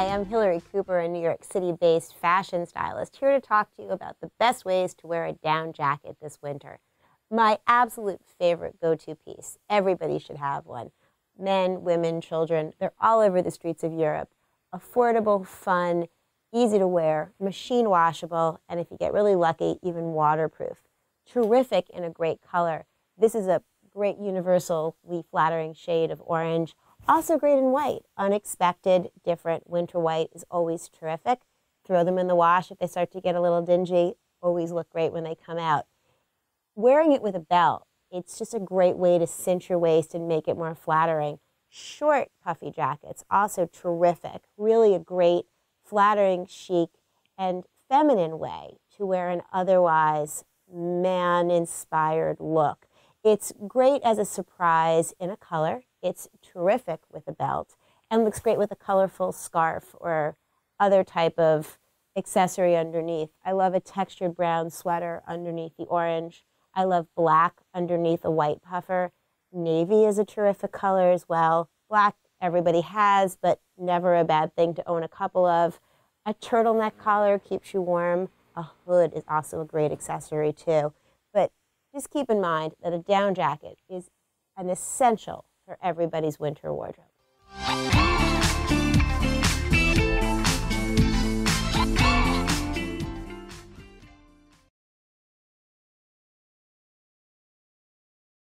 Hi, I'm Hillary Cooper, a New York City based fashion stylist, here to talk to you about the best ways to wear a down jacket this winter. My absolute favorite go to piece. Everybody should have one. Men, women, children, they're all over the streets of Europe. Affordable, fun, easy to wear, machine washable, and if you get really lucky, even waterproof. Terrific in a great color. This is a great universally flattering shade of orange. Also great in white. Unexpected, different. Winter white is always terrific. Throw them in the wash if they start to get a little dingy. Always look great when they come out. Wearing it with a belt, it's just a great way to cinch your waist and make it more flattering. Short puffy jackets, also terrific. Really a great, flattering, chic, and feminine way to wear an otherwise man inspired look. It's great as a surprise in a color. It's terrific with a belt and looks great with a colorful scarf or other type of accessory underneath. I love a textured brown sweater underneath the orange. I love black underneath a white puffer. Navy is a terrific color as well. Black everybody has, but never a bad thing to own a couple of. A turtleneck collar keeps you warm. A hood is also a great accessory too. But just keep in mind that a down jacket is an essential for everybody's winter wardrobe.